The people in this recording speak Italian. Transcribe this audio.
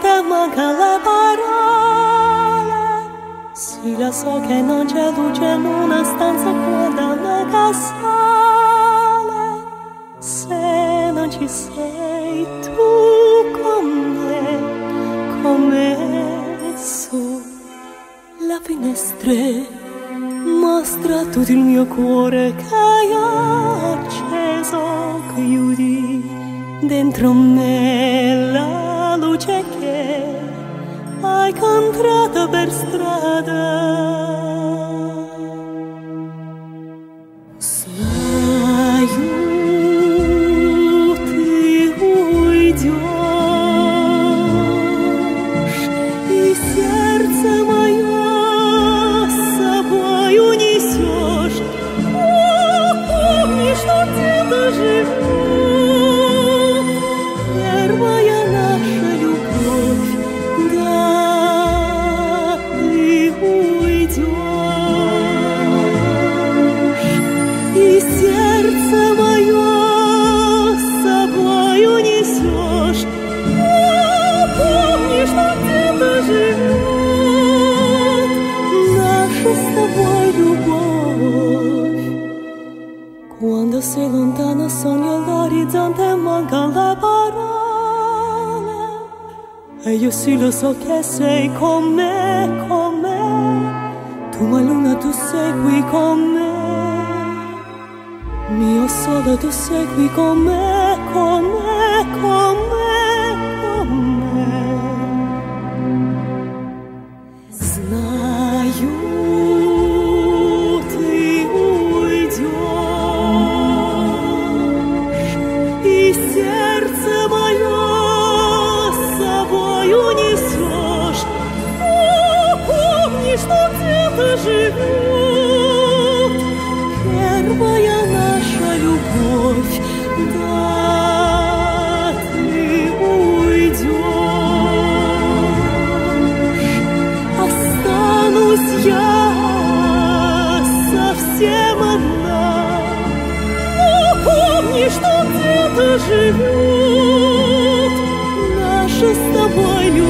te manca le parole sì la so che non c'è luce in una stanza quando la sale se non ci sei tu con me come su la finestra mostra tutto il mio cuore che hai acceso chiudi dentro me la luce che hai incontrato per strada io sì lo so che sei con me, con me. Tu ma luna tu sei qui con me. Mio sole tu sei qui con me, con me, con me. совсем одна. Но помни, что где-то живет наша с тобою